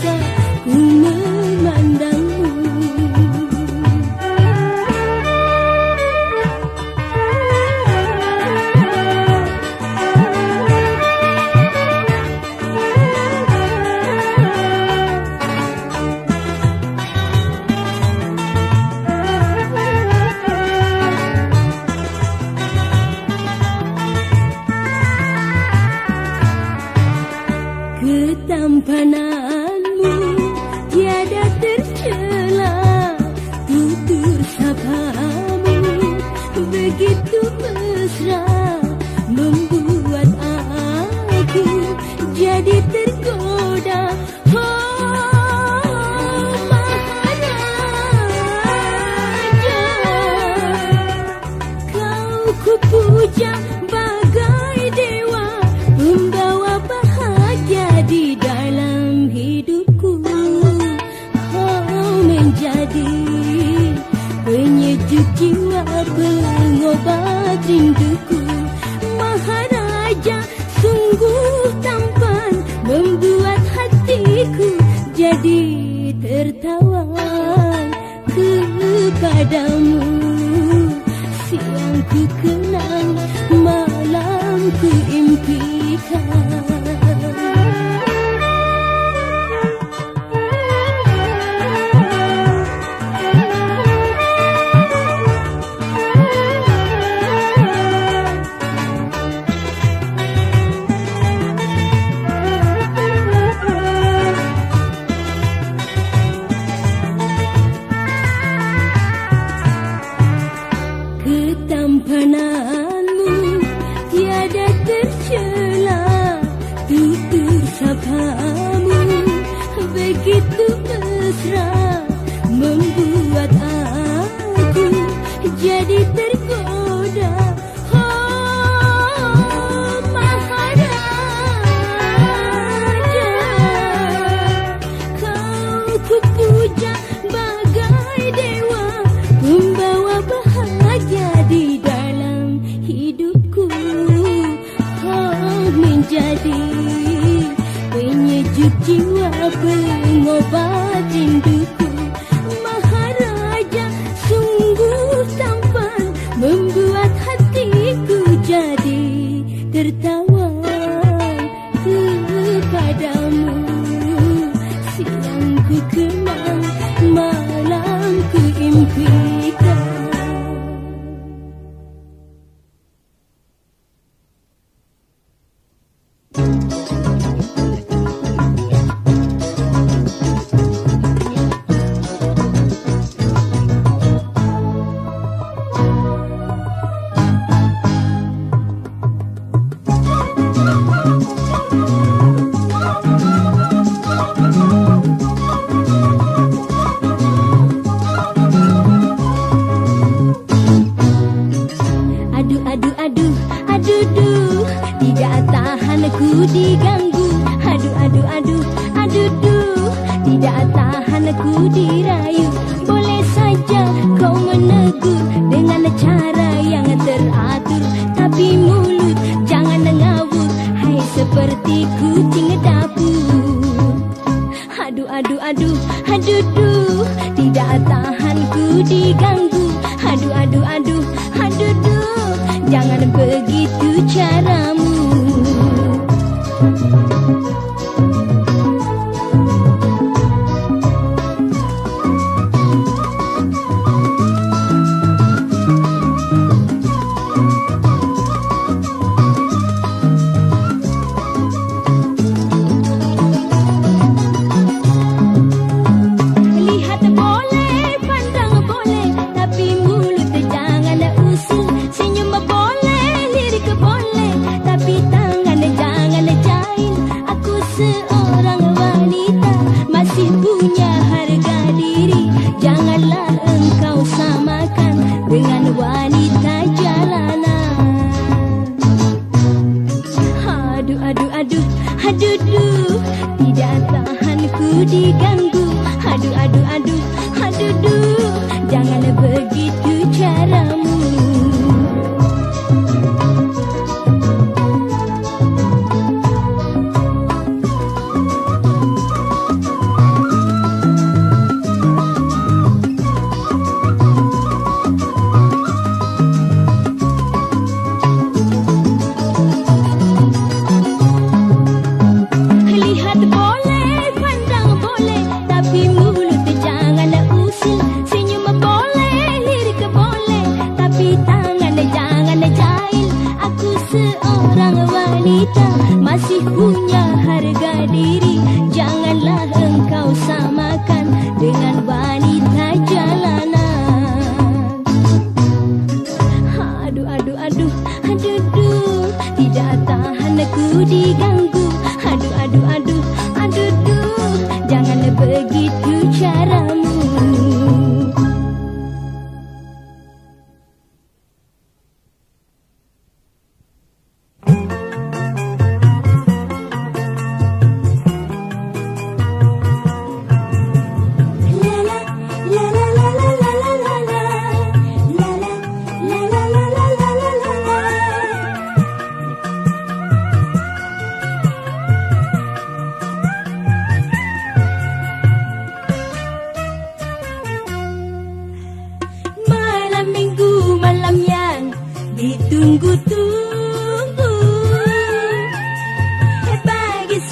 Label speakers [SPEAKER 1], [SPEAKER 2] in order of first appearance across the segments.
[SPEAKER 1] say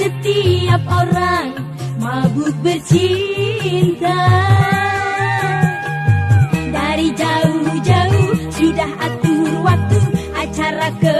[SPEAKER 1] setiap orang mabuk bercinta. Dari jauh-jauh sudah atur waktu acara ke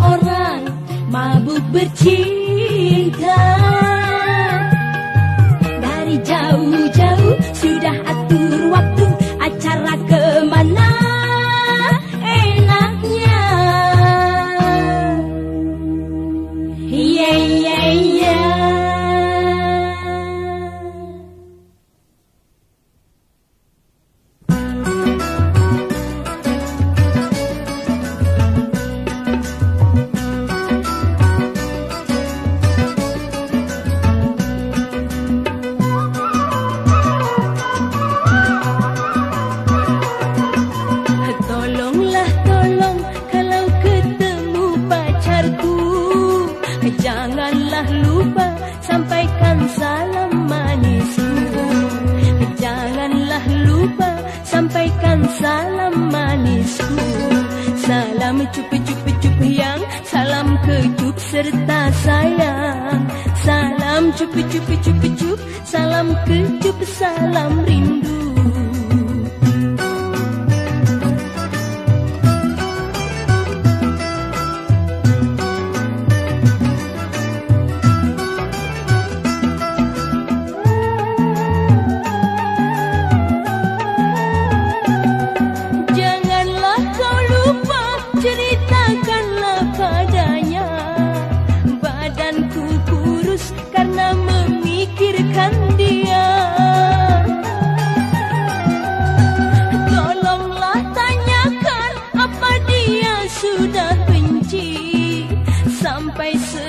[SPEAKER 1] orang mabuk bercinta. Dari jauh-jauh sudah atur waktu acara Great.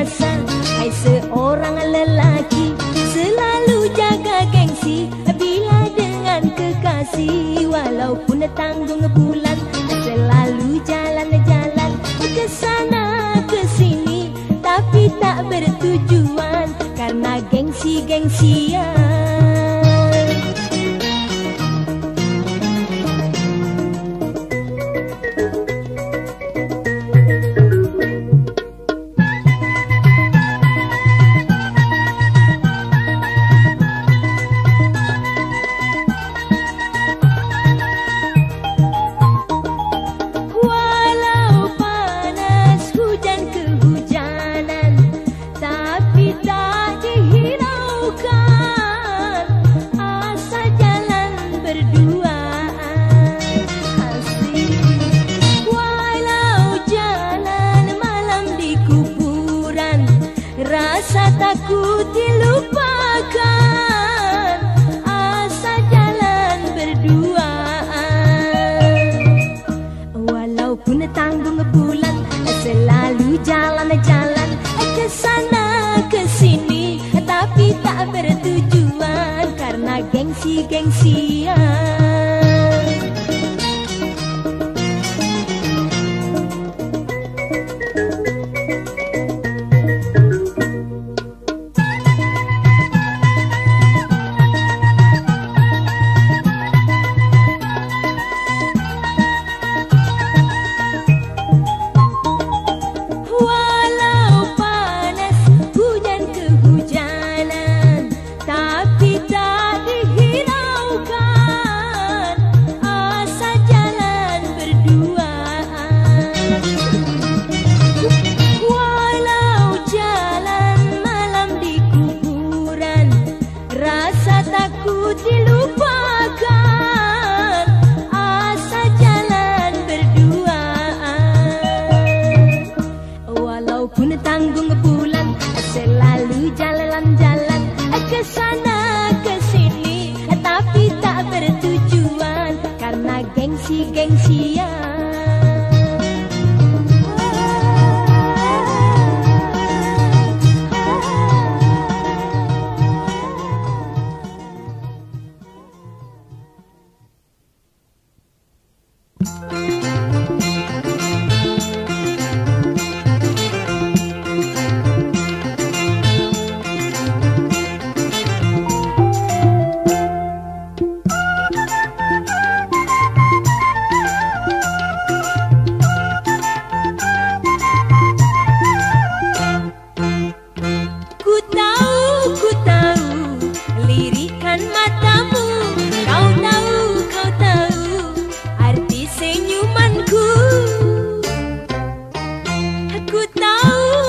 [SPEAKER 1] biasa Hai seorang lelaki Selalu jaga gengsi. Bila dengan kekasih Walaupun tanggung bulan Selalu jalan-jalan ke sana ke sini. Tapi tak bertujuan Karena gengsi-gengsian.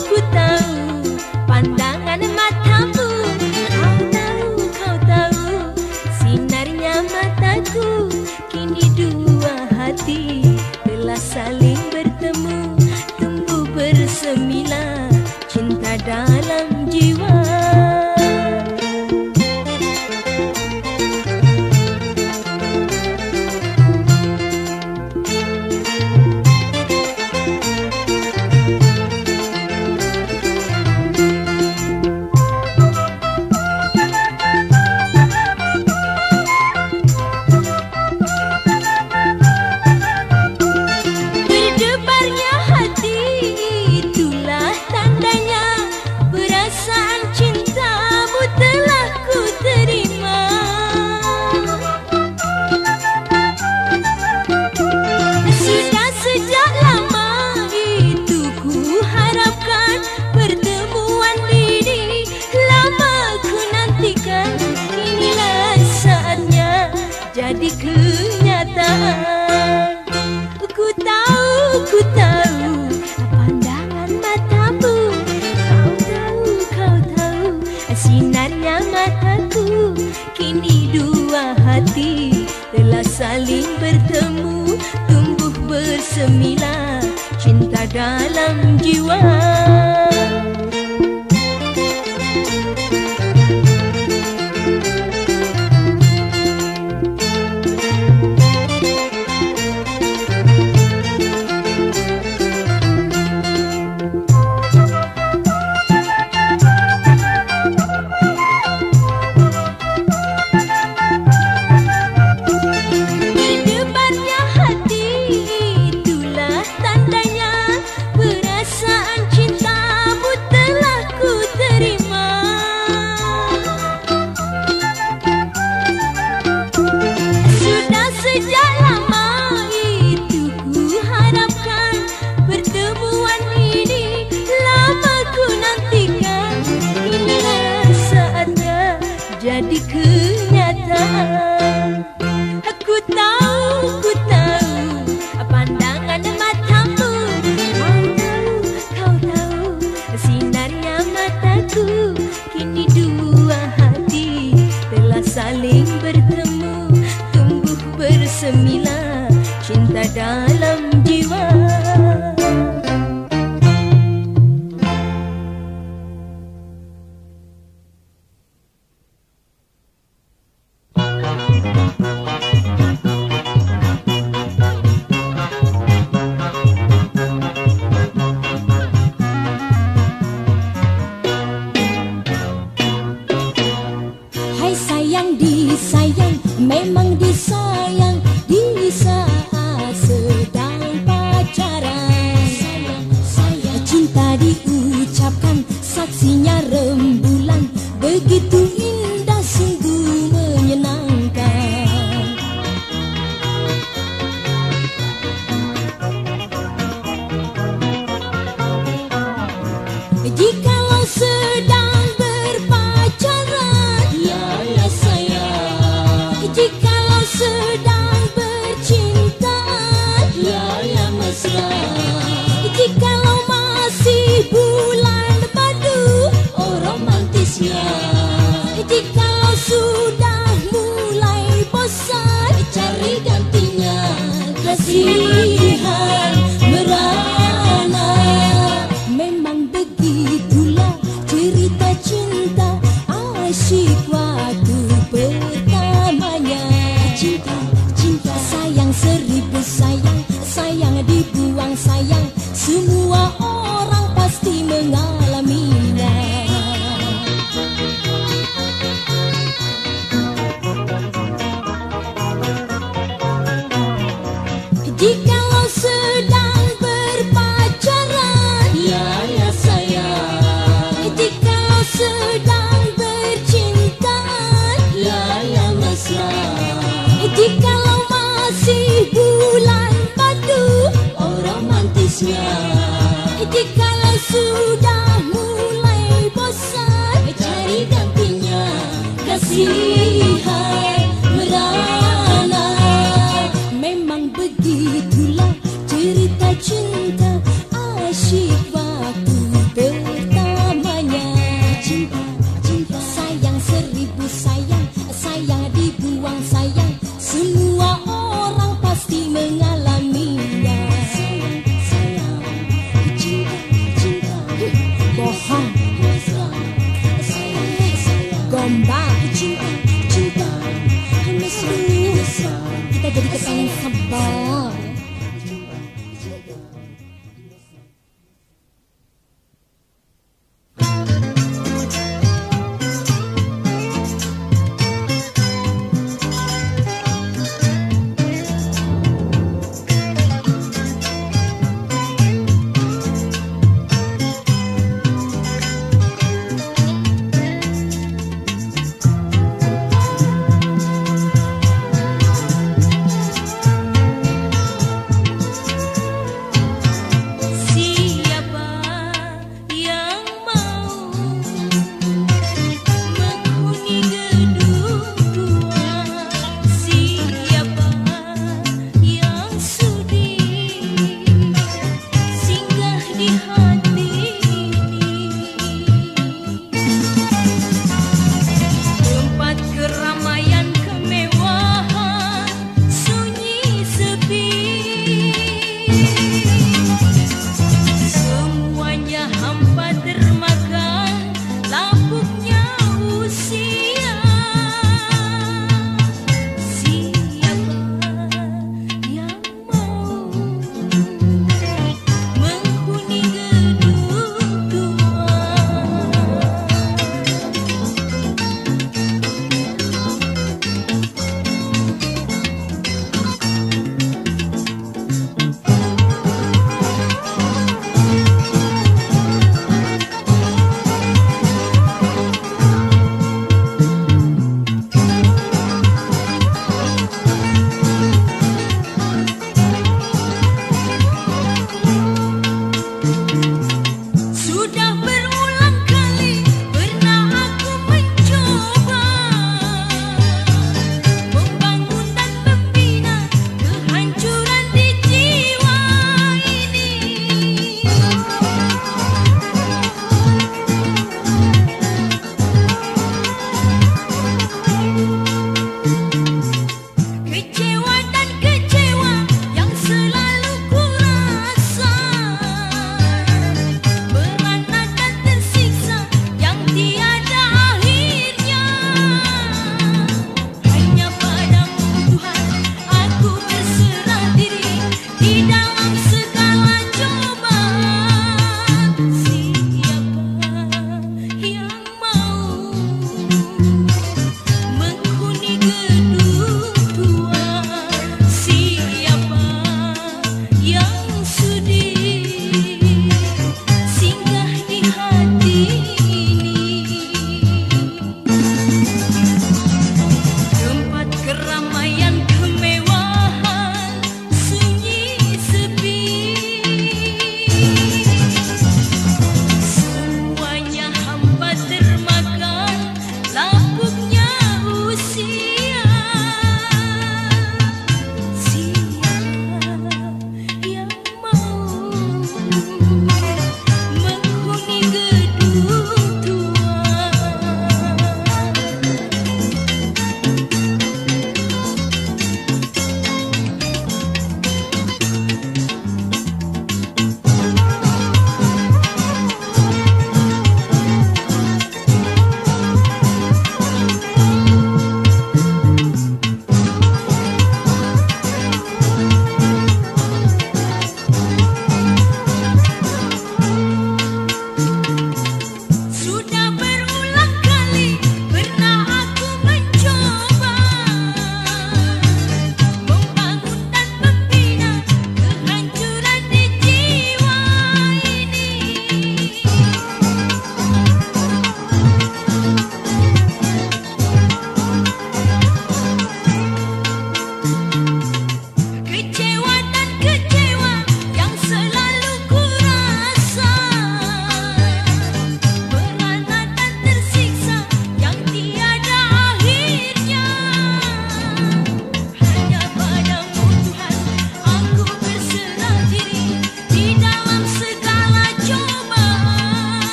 [SPEAKER 1] ku tak cinta diucapkan saksinya rembulan begitu indah. see. Gombang cinta, cinta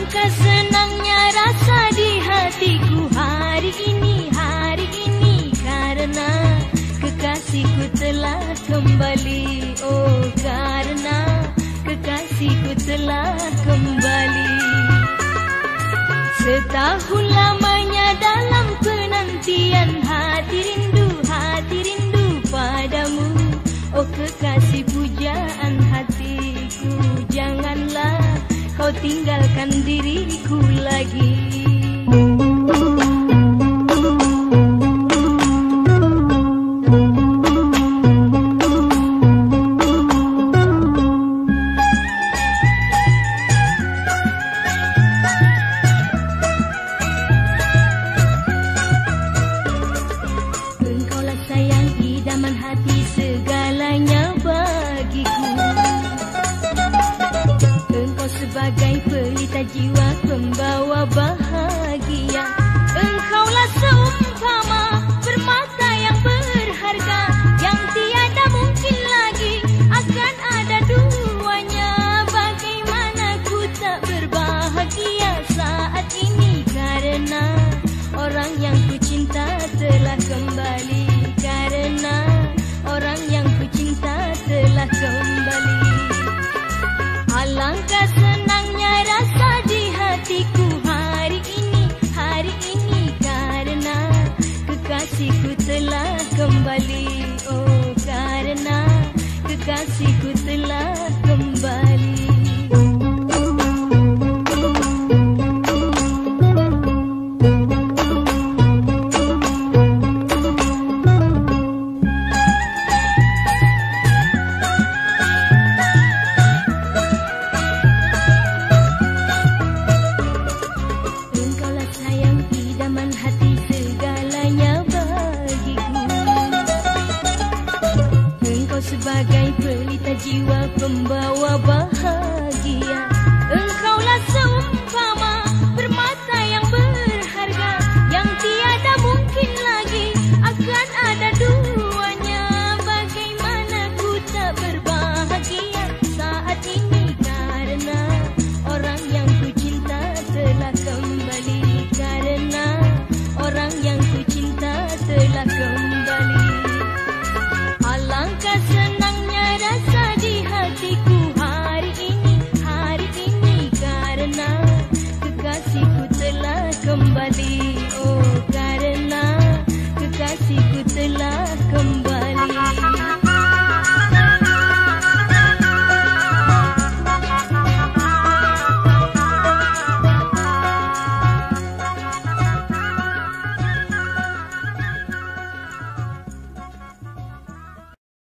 [SPEAKER 1] Alangkah senangnya rasa di hatiku. Hari ini, hari ini. Karena kekasihku telah kembali. Oh, karena kekasihku telah kembali. Setahun lamanya dalam penantian. Hati rindu, hati rindu padamu. Oh, kekasih pujaan tinggalkan diriku lagi. Kembali Oh karena kekasihku